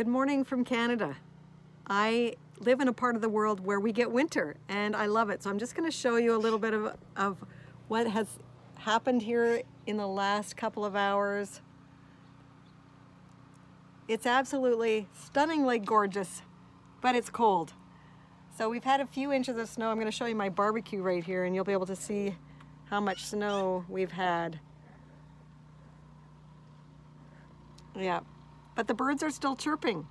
Good morning from Canada. I live in a part of the world where we get winter and I love it. So I'm just going to show you a little bit of, of what has happened here in the last couple of hours. It's absolutely stunningly gorgeous, but it's cold. So we've had a few inches of snow. I'm going to show you my barbecue right here and you'll be able to see how much snow we've had. Yeah, but the birds are still chirping.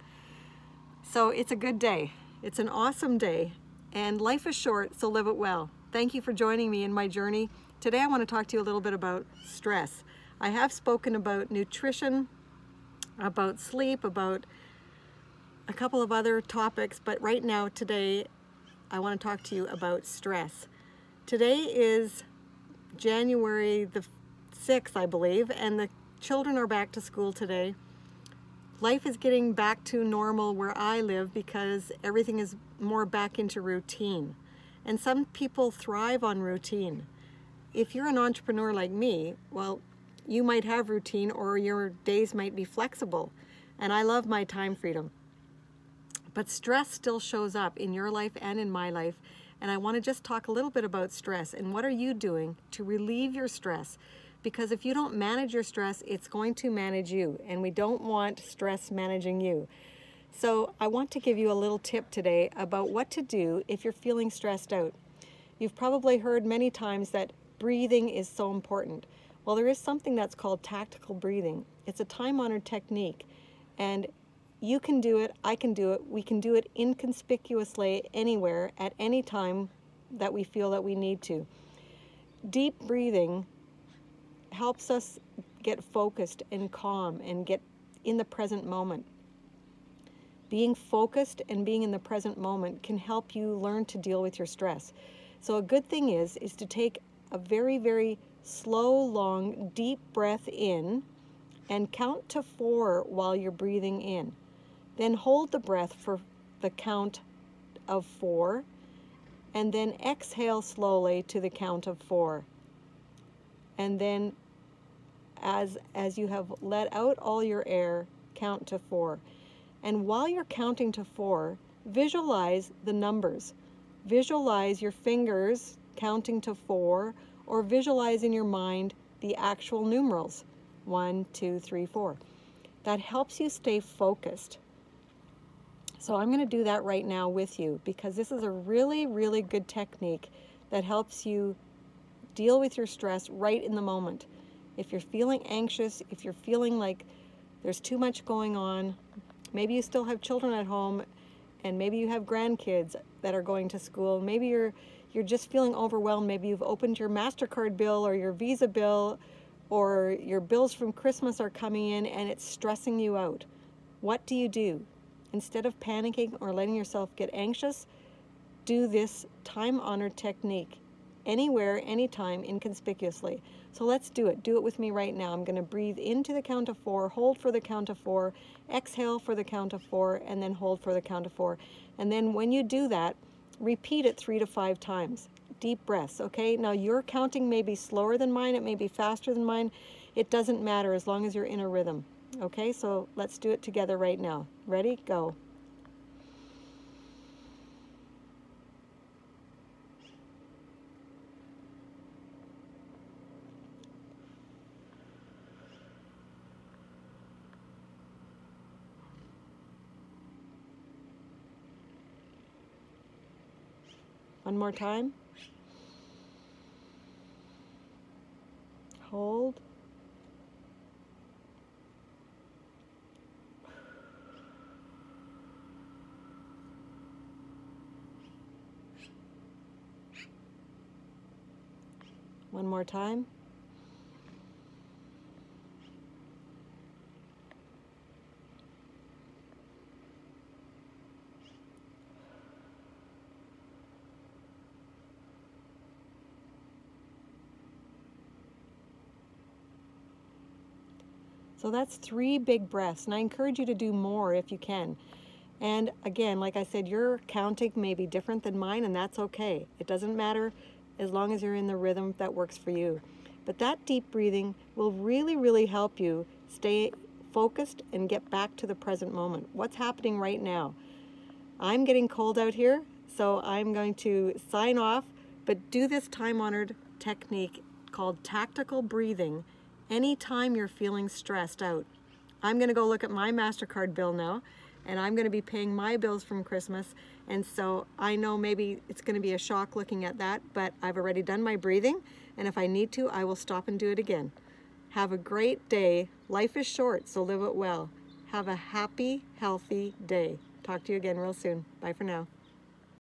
So it's a good day. It's an awesome day and life is short, so live it well. Thank you for joining me in my journey. Today I want to talk to you a little bit about stress. I have spoken about nutrition, about sleep, about a couple of other topics, but right now, today, I want to talk to you about stress. Today is January the 6th, I believe, and the children are back to school today. Life is getting back to normal where I live because everything is more back into routine. And some people thrive on routine. If you're an entrepreneur like me, well, you might have routine or your days might be flexible. And I love my time freedom. But stress still shows up in your life and in my life. And I want to just talk a little bit about stress and what are you doing to relieve your stress? Because if you don't manage your stress, it's going to manage you. And we don't want stress managing you. So I want to give you a little tip today about what to do if you're feeling stressed out. You've probably heard many times that breathing is so important. Well, there is something that's called tactical breathing. It's a time-honored technique. And you can do it, I can do it, we can do it inconspicuously anywhere at any time that we feel that we need to. Deep breathing helps us get focused and calm and get in the present moment. Being focused and being in the present moment can help you learn to deal with your stress. So a good thing is, is to take a very, very slow, long, deep breath in and count to four while you're breathing in. Then hold the breath for the count of four and then exhale slowly to the count of four. And then as, as you have let out all your air, count to four. And while you're counting to four, visualize the numbers. Visualize your fingers counting to four or visualize in your mind the actual numerals one, two, three, four. That helps you stay focused. So I'm going to do that right now with you because this is a really, really good technique that helps you deal with your stress right in the moment. If you're feeling anxious, if you're feeling like there's too much going on, maybe you still have children at home and maybe you have grandkids that are going to school, maybe you're you're just feeling overwhelmed, maybe you've opened your MasterCard bill or your Visa bill or your bills from Christmas are coming in and it's stressing you out. What do you do? Instead of panicking or letting yourself get anxious, do this time-honored technique anywhere, anytime, inconspicuously. So let's do it. Do it with me right now. I'm going to breathe into the count of four, hold for the count of four, exhale for the count of four, and then hold for the count of four. And then when you do that, repeat it three to five times. Deep breaths, okay? Now your counting may be slower than mine, it may be faster than mine. It doesn't matter as long as you're in a rhythm. Okay, so let's do it together right now. Ready? Go. One more time. Hold. One more time. So that's three big breaths, and I encourage you to do more if you can. And again, like I said, your counting may be different than mine, and that's okay. It doesn't matter as long as you're in the rhythm that works for you. But that deep breathing will really, really help you stay focused and get back to the present moment. What's happening right now? I'm getting cold out here, so I'm going to sign off, but do this time honored technique called tactical breathing anytime you're feeling stressed out. I'm going to go look at my MasterCard bill now and I'm going to be paying my bills from Christmas. And so I know maybe it's going to be a shock looking at that, but I've already done my breathing. And if I need to, I will stop and do it again. Have a great day. Life is short, so live it well. Have a happy, healthy day. Talk to you again real soon. Bye for now.